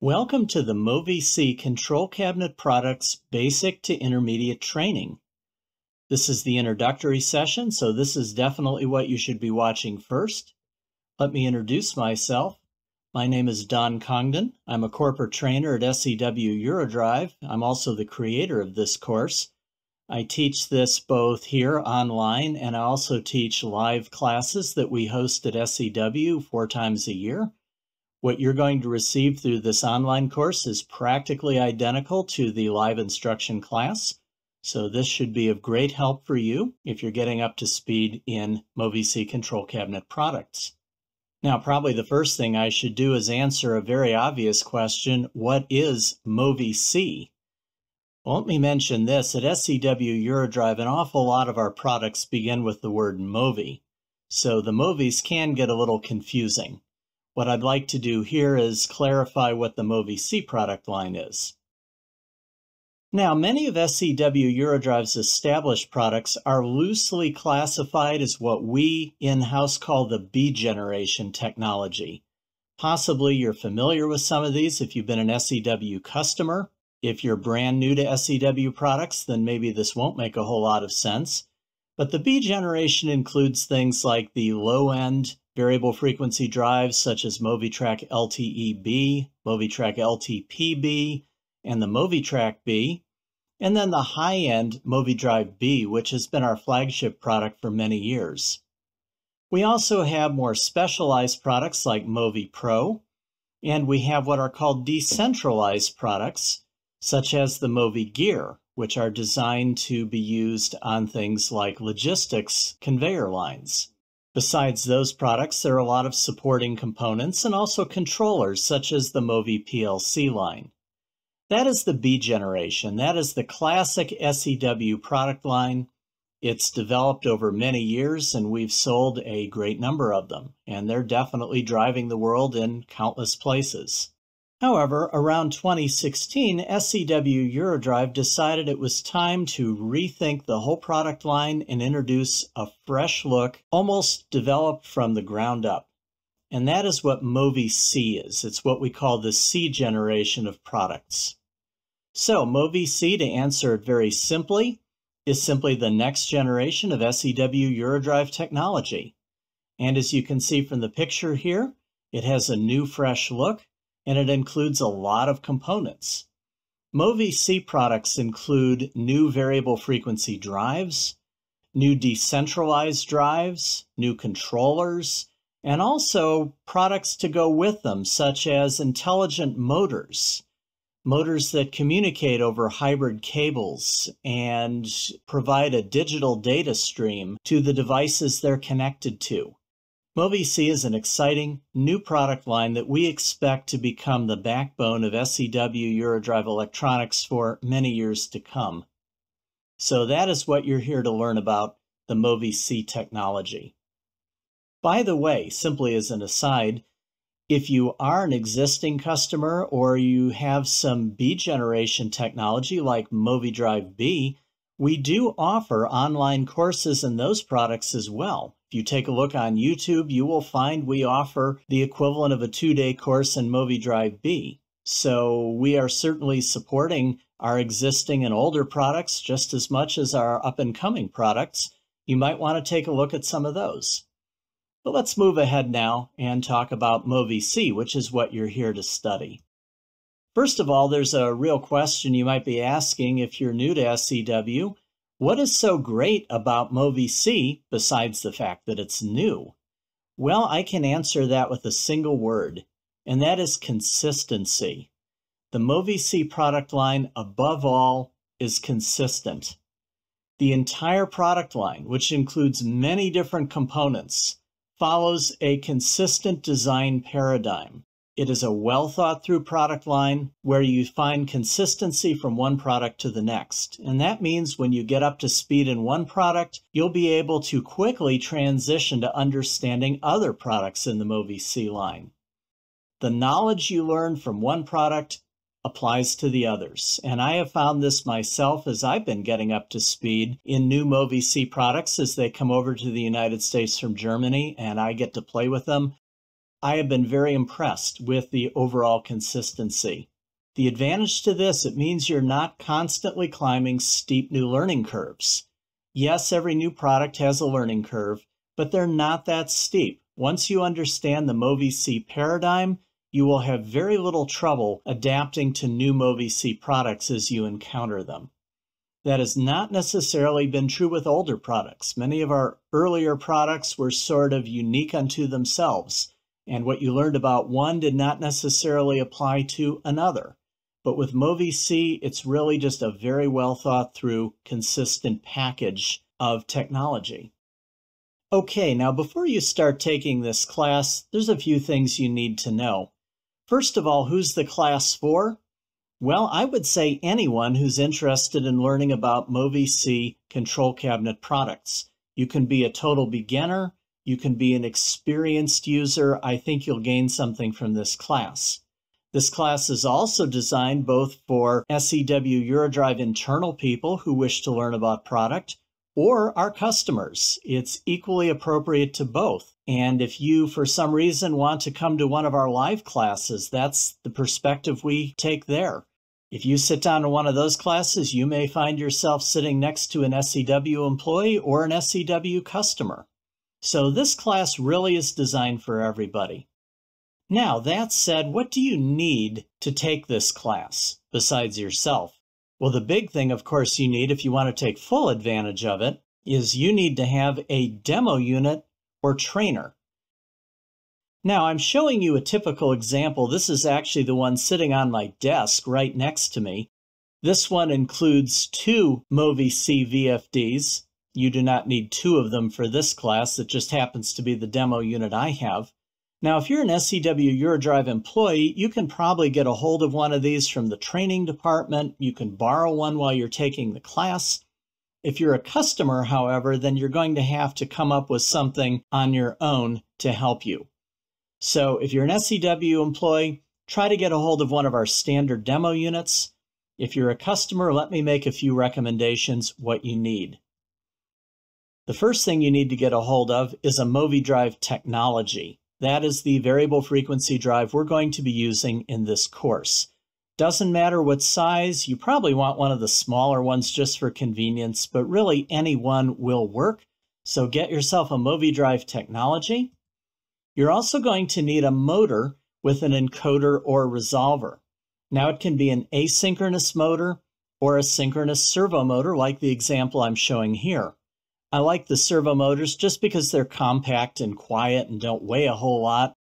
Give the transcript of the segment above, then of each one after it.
Welcome to the Movi-C Control Cabinet Products Basic to Intermediate Training. This is the introductory session, so this is definitely what you should be watching first. Let me introduce myself. My name is Don Congdon. I'm a corporate trainer at SEW Eurodrive. I'm also the creator of this course. I teach this both here online and I also teach live classes that we host at SEW four times a year. What you're going to receive through this online course is practically identical to the live instruction class. So this should be of great help for you if you're getting up to speed in Movi-C control cabinet products. Now, probably the first thing I should do is answer a very obvious question. What is Movi-C? Well, let me mention this. At SEW Eurodrive, an awful lot of our products begin with the word Movi. So the Movies can get a little confusing. What I'd like to do here is clarify what the Movi-C product line is. Now, many of SEW Eurodrive's established products are loosely classified as what we in-house call the B generation technology. Possibly you're familiar with some of these if you've been an SEW customer if you're brand new to SEW products, then maybe this won't make a whole lot of sense. But the B generation includes things like the low end variable frequency drives such as Movitrac LTE-B, Movitrac LTP-B, and the Movitrac B, and then the high end Movidrive B, which has been our flagship product for many years. We also have more specialized products like Movi Pro, and we have what are called decentralized products, such as the Movi gear, which are designed to be used on things like logistics conveyor lines. Besides those products, there are a lot of supporting components and also controllers, such as the Movi PLC line. That is the B generation. That is the classic SEW product line. It's developed over many years, and we've sold a great number of them, and they're definitely driving the world in countless places. However, around 2016, SEW Eurodrive decided it was time to rethink the whole product line and introduce a fresh look, almost developed from the ground up. And that is what Movi-C is. It's what we call the C generation of products. So, Movi-C, to answer it very simply, is simply the next generation of SEW Eurodrive technology. And as you can see from the picture here, it has a new fresh look and it includes a lot of components. Movi-C products include new variable frequency drives, new decentralized drives, new controllers, and also products to go with them, such as intelligent motors, motors that communicate over hybrid cables and provide a digital data stream to the devices they're connected to. Movi-C is an exciting new product line that we expect to become the backbone of SEW Eurodrive electronics for many years to come. So that is what you're here to learn about the Movi-C technology. By the way, simply as an aside, if you are an existing customer or you have some B generation technology like Movidrive B, we do offer online courses in those products as well. If you take a look on YouTube, you will find we offer the equivalent of a two day course in Movidrive B. So we are certainly supporting our existing and older products just as much as our up and coming products. You might want to take a look at some of those. But let's move ahead now and talk about Movi-C, which is what you're here to study. First of all, there's a real question you might be asking if you're new to SEW. What is so great about Movi-C besides the fact that it's new? Well, I can answer that with a single word, and that is consistency. The Movi-C product line, above all, is consistent. The entire product line, which includes many different components, follows a consistent design paradigm. It is a well thought through product line where you find consistency from one product to the next. And that means when you get up to speed in one product, you'll be able to quickly transition to understanding other products in the Movi-C line. The knowledge you learn from one product applies to the others. And I have found this myself as I've been getting up to speed in new Movi-C products as they come over to the United States from Germany and I get to play with them I have been very impressed with the overall consistency. The advantage to this, it means you're not constantly climbing steep new learning curves. Yes, every new product has a learning curve, but they're not that steep. Once you understand the MoviC paradigm, you will have very little trouble adapting to new MoviC products as you encounter them. That has not necessarily been true with older products. Many of our earlier products were sort of unique unto themselves, and what you learned about one did not necessarily apply to another. But with MoviC, it's really just a very well thought through, consistent package of technology. Okay, now before you start taking this class, there's a few things you need to know. First of all, who's the class for? Well, I would say anyone who's interested in learning about MoviC control cabinet products. You can be a total beginner, you can be an experienced user. I think you'll gain something from this class. This class is also designed both for SEW Eurodrive internal people who wish to learn about product or our customers. It's equally appropriate to both. And if you, for some reason, want to come to one of our live classes, that's the perspective we take there. If you sit down in one of those classes, you may find yourself sitting next to an SEW employee or an SEW customer. So this class really is designed for everybody. Now, that said, what do you need to take this class besides yourself? Well, the big thing, of course, you need if you want to take full advantage of it is you need to have a demo unit or trainer. Now, I'm showing you a typical example. This is actually the one sitting on my desk right next to me. This one includes two MoviC VFDs. You do not need two of them for this class. It just happens to be the demo unit I have. Now, if you're an SEW Eurodrive employee, you can probably get a hold of one of these from the training department. You can borrow one while you're taking the class. If you're a customer, however, then you're going to have to come up with something on your own to help you. So if you're an SEW employee, try to get a hold of one of our standard demo units. If you're a customer, let me make a few recommendations what you need. The first thing you need to get a hold of is a MoviDrive technology. That is the variable frequency drive we're going to be using in this course. Doesn't matter what size, you probably want one of the smaller ones just for convenience, but really any one will work. So get yourself a MoviDrive technology. You're also going to need a motor with an encoder or resolver. Now it can be an asynchronous motor or a synchronous servo motor like the example I'm showing here. I like the servo motors just because they're compact and quiet and don't weigh a whole lot,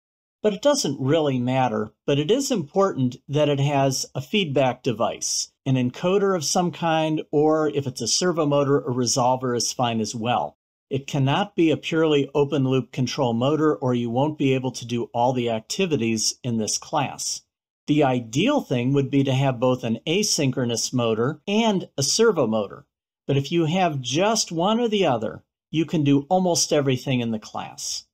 but it doesn't really matter. But it is important that it has a feedback device, an encoder of some kind, or if it's a servo motor, a resolver is fine as well. It cannot be a purely open loop control motor or you won't be able to do all the activities in this class. The ideal thing would be to have both an asynchronous motor and a servo motor. But if you have just one or the other, you can do almost everything in the class.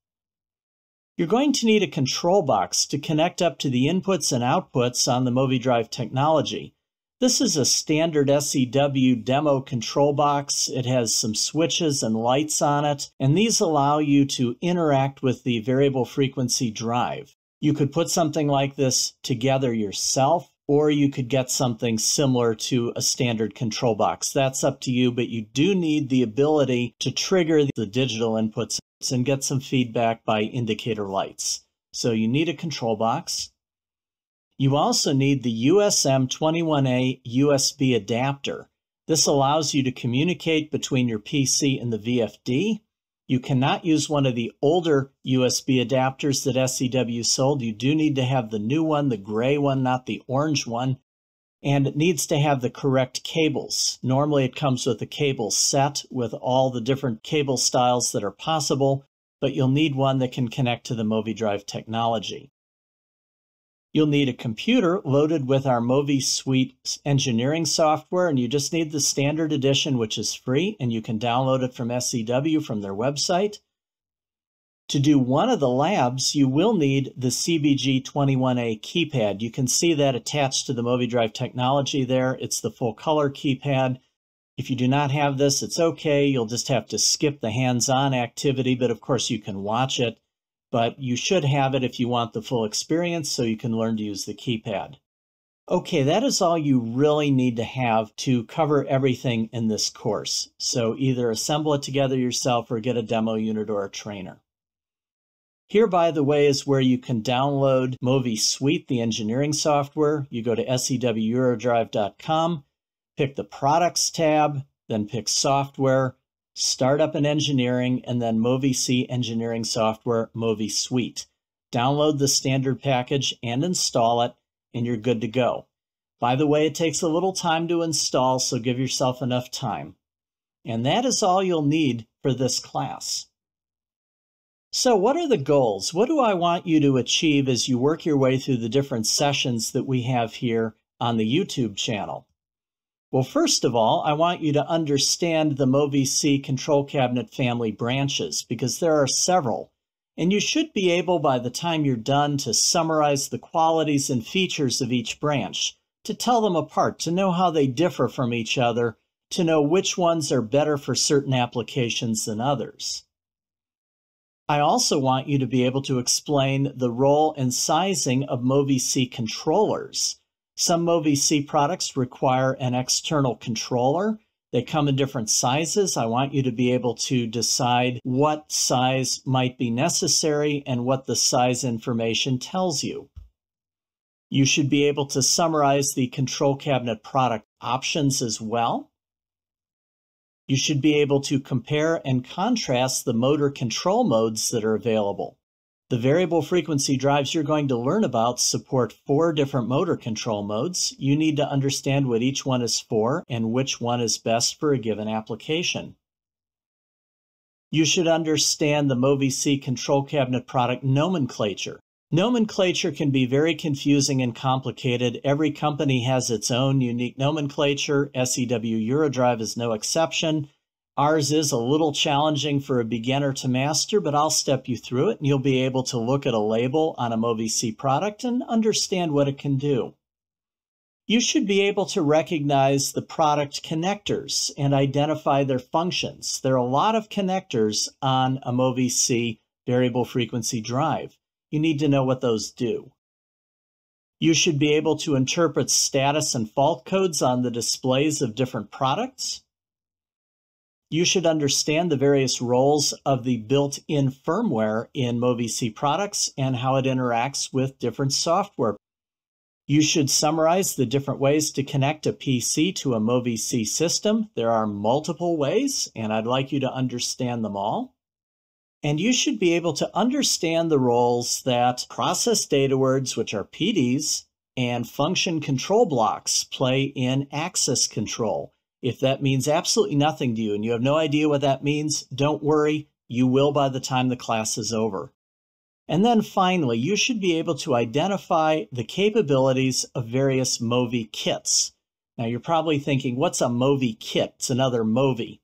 You're going to need a control box to connect up to the inputs and outputs on the MoviDrive technology. This is a standard SEW demo control box. It has some switches and lights on it, and these allow you to interact with the variable frequency drive. You could put something like this together yourself or you could get something similar to a standard control box. That's up to you, but you do need the ability to trigger the digital inputs and get some feedback by indicator lights. So you need a control box. You also need the USM21A USB adapter. This allows you to communicate between your PC and the VFD you cannot use one of the older USB adapters that SEW sold. You do need to have the new one, the gray one, not the orange one. And it needs to have the correct cables. Normally it comes with a cable set with all the different cable styles that are possible, but you'll need one that can connect to the MoviDrive technology. You'll need a computer loaded with our Movi Suite engineering software, and you just need the standard edition, which is free, and you can download it from SEW from their website. To do one of the labs, you will need the CBG21A keypad. You can see that attached to the MoviDrive technology there. It's the full color keypad. If you do not have this, it's okay. You'll just have to skip the hands-on activity, but of course you can watch it but you should have it if you want the full experience so you can learn to use the keypad. Okay, that is all you really need to have to cover everything in this course. So either assemble it together yourself or get a demo unit or a trainer. Here, by the way, is where you can download Movi Suite, the engineering software. You go to seweurodrive.com, pick the Products tab, then pick Software, Startup and Engineering, and then Movi C Engineering Software, Movi Suite. Download the standard package and install it, and you're good to go. By the way, it takes a little time to install, so give yourself enough time. And that is all you'll need for this class. So what are the goals? What do I want you to achieve as you work your way through the different sessions that we have here on the YouTube channel? Well, first of all, I want you to understand the Movi-C control cabinet family branches because there are several. And you should be able, by the time you're done, to summarize the qualities and features of each branch, to tell them apart, to know how they differ from each other, to know which ones are better for certain applications than others. I also want you to be able to explain the role and sizing of Movi-C controllers. Some Movi-C products require an external controller. They come in different sizes. I want you to be able to decide what size might be necessary and what the size information tells you. You should be able to summarize the control cabinet product options as well. You should be able to compare and contrast the motor control modes that are available. The variable frequency drives you're going to learn about support four different motor control modes. You need to understand what each one is for and which one is best for a given application. You should understand the Movi-C control cabinet product nomenclature. Nomenclature can be very confusing and complicated. Every company has its own unique nomenclature. SEW Eurodrive is no exception. Ours is a little challenging for a beginner to master, but I'll step you through it and you'll be able to look at a label on a Movi-C product and understand what it can do. You should be able to recognize the product connectors and identify their functions. There are a lot of connectors on a Movi-C variable frequency drive you need to know what those do. You should be able to interpret status and fault codes on the displays of different products. You should understand the various roles of the built-in firmware in Movi-C products and how it interacts with different software. You should summarize the different ways to connect a PC to a Movi-C system. There are multiple ways, and I'd like you to understand them all. And you should be able to understand the roles that process data words, which are PDs, and function control blocks play in axis control. If that means absolutely nothing to you and you have no idea what that means, don't worry, you will by the time the class is over. And then finally, you should be able to identify the capabilities of various Movi kits. Now you're probably thinking, what's a Movi kit? It's another Movi.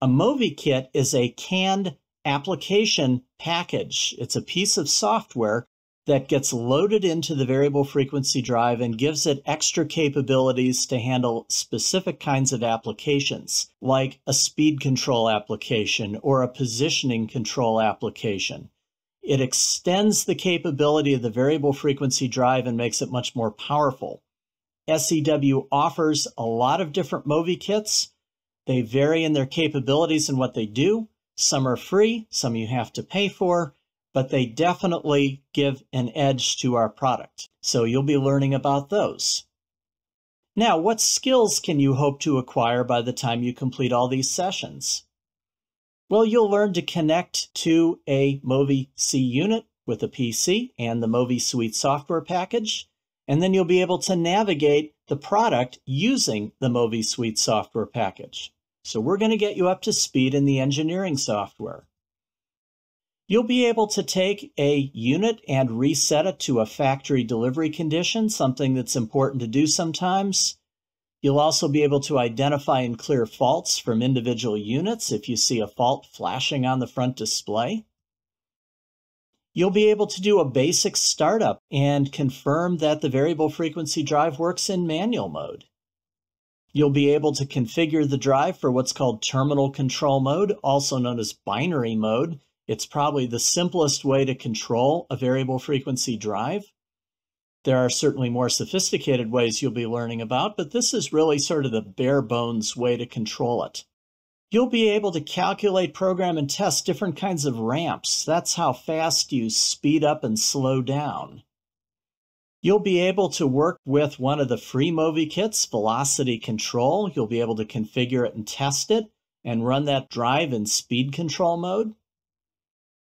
A Movi kit is a canned application package. It's a piece of software that gets loaded into the variable frequency drive and gives it extra capabilities to handle specific kinds of applications, like a speed control application or a positioning control application. It extends the capability of the variable frequency drive and makes it much more powerful. SEW offers a lot of different Movi kits. They vary in their capabilities and what they do. Some are free, some you have to pay for, but they definitely give an edge to our product. So you'll be learning about those. Now, what skills can you hope to acquire by the time you complete all these sessions? Well, you'll learn to connect to a Movi C unit with a PC and the Movi Suite software package, and then you'll be able to navigate the product using the Movi Suite software package. So we're going to get you up to speed in the engineering software. You'll be able to take a unit and reset it to a factory delivery condition, something that's important to do sometimes. You'll also be able to identify and clear faults from individual units if you see a fault flashing on the front display. You'll be able to do a basic startup and confirm that the variable frequency drive works in manual mode. You'll be able to configure the drive for what's called terminal control mode, also known as binary mode. It's probably the simplest way to control a variable frequency drive. There are certainly more sophisticated ways you'll be learning about, but this is really sort of the bare bones way to control it. You'll be able to calculate, program, and test different kinds of ramps. That's how fast you speed up and slow down. You'll be able to work with one of the free Movi kits, Velocity Control. You'll be able to configure it and test it and run that drive in speed control mode.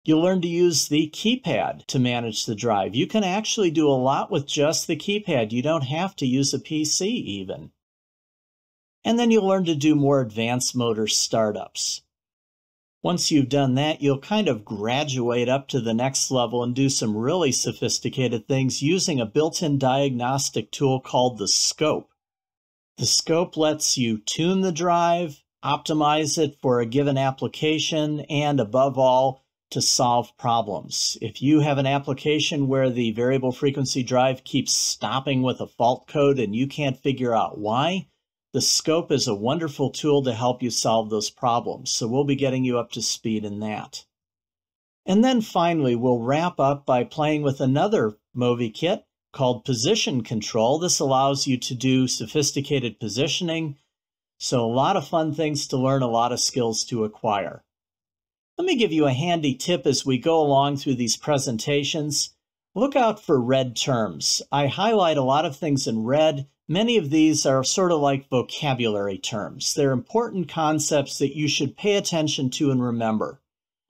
You'll learn to use the keypad to manage the drive. You can actually do a lot with just the keypad. You don't have to use a PC even. And then you'll learn to do more advanced motor startups. Once you've done that, you'll kind of graduate up to the next level and do some really sophisticated things using a built-in diagnostic tool called the scope. The scope lets you tune the drive, optimize it for a given application, and above all, to solve problems. If you have an application where the variable frequency drive keeps stopping with a fault code and you can't figure out why, the scope is a wonderful tool to help you solve those problems. So we'll be getting you up to speed in that. And then finally, we'll wrap up by playing with another Movi kit called Position Control. This allows you to do sophisticated positioning. So a lot of fun things to learn, a lot of skills to acquire. Let me give you a handy tip as we go along through these presentations. Look out for red terms. I highlight a lot of things in red. Many of these are sort of like vocabulary terms. They're important concepts that you should pay attention to and remember.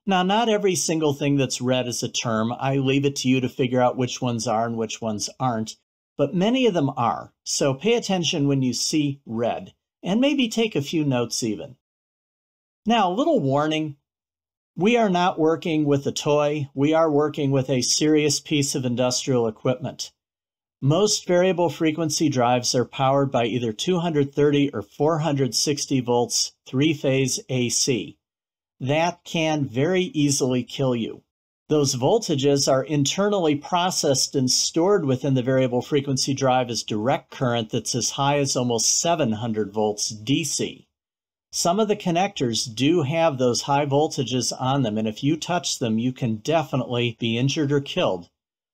Now, not every single thing that's red is a term. I leave it to you to figure out which ones are and which ones aren't, but many of them are. So pay attention when you see red, and maybe take a few notes even. Now, a little warning we are not working with a toy, we are working with a serious piece of industrial equipment. Most variable frequency drives are powered by either 230 or 460 volts three phase AC. That can very easily kill you. Those voltages are internally processed and stored within the variable frequency drive as direct current that's as high as almost 700 volts DC. Some of the connectors do have those high voltages on them, and if you touch them, you can definitely be injured or killed.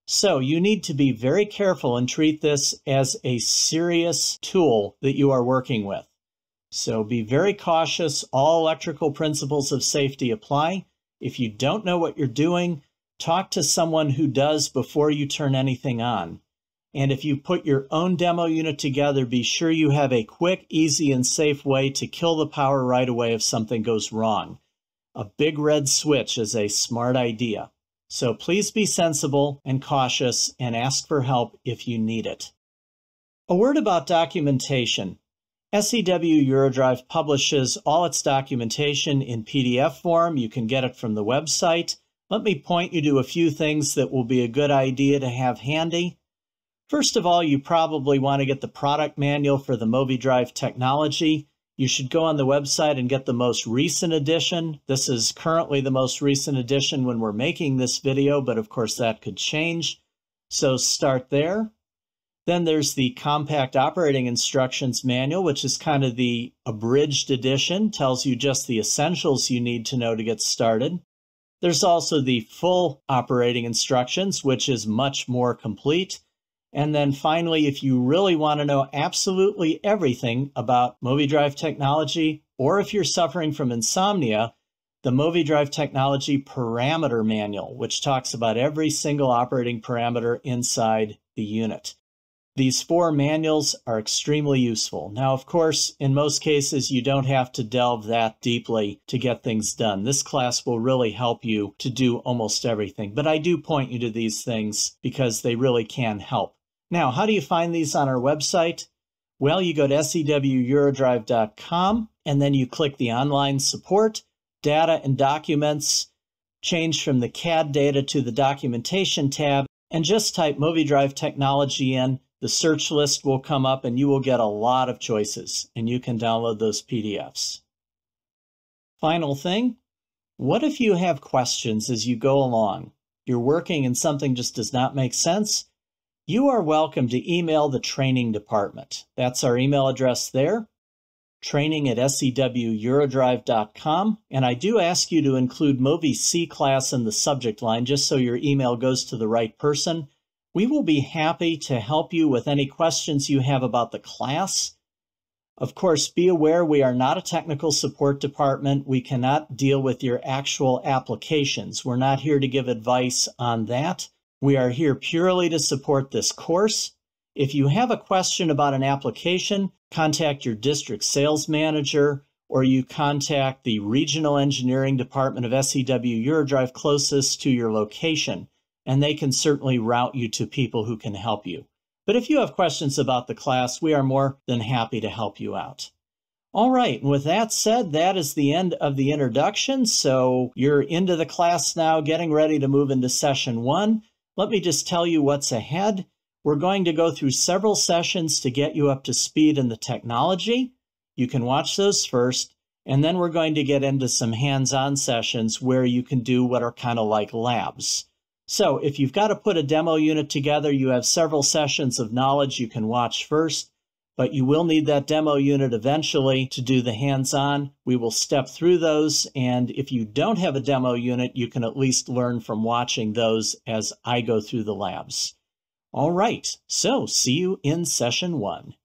So you need to be very careful and treat this as a serious tool that you are working with. So be very cautious. All electrical principles of safety apply. If you don't know what you're doing, talk to someone who does before you turn anything on. And if you put your own demo unit together, be sure you have a quick, easy, and safe way to kill the power right away if something goes wrong. A big red switch is a smart idea. So please be sensible and cautious and ask for help if you need it. A word about documentation. SEW Eurodrive publishes all its documentation in PDF form. You can get it from the website. Let me point you to a few things that will be a good idea to have handy. First of all, you probably want to get the product manual for the MoviDrive technology. You should go on the website and get the most recent edition. This is currently the most recent edition when we're making this video, but of course that could change. So start there. Then there's the Compact Operating Instructions Manual, which is kind of the abridged edition, tells you just the essentials you need to know to get started. There's also the full operating instructions, which is much more complete. And then finally, if you really want to know absolutely everything about MoviDrive technology, or if you're suffering from insomnia, the MoviDrive Technology Parameter Manual, which talks about every single operating parameter inside the unit. These four manuals are extremely useful. Now, of course, in most cases, you don't have to delve that deeply to get things done. This class will really help you to do almost everything, but I do point you to these things because they really can help. Now, how do you find these on our website? Well, you go to seweurodrive.com and then you click the online support, data and documents, change from the CAD data to the documentation tab, and just type MoviDrive technology in. The search list will come up and you will get a lot of choices and you can download those PDFs. Final thing, what if you have questions as you go along? You're working and something just does not make sense? You are welcome to email the training department. That's our email address there. training at seweurodrive.com. And I do ask you to include Movi C class in the subject line just so your email goes to the right person. We will be happy to help you with any questions you have about the class. Of course, be aware we are not a technical support department. We cannot deal with your actual applications. We're not here to give advice on that. We are here purely to support this course. If you have a question about an application, contact your district sales manager or you contact the regional engineering department of SEW Eurodrive closest to your location, and they can certainly route you to people who can help you. But if you have questions about the class, we are more than happy to help you out. All right, and with that said, that is the end of the introduction. So you're into the class now, getting ready to move into session one. Let me just tell you what's ahead. We're going to go through several sessions to get you up to speed in the technology. You can watch those first, and then we're going to get into some hands-on sessions where you can do what are kind of like labs. So if you've got to put a demo unit together, you have several sessions of knowledge you can watch first, but you will need that demo unit eventually to do the hands-on. We will step through those, and if you don't have a demo unit, you can at least learn from watching those as I go through the labs. All right, so see you in session one.